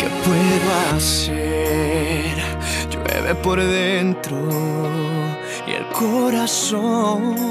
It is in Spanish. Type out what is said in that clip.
¿Qué puedo hacer? Llueve por dentro y el corazón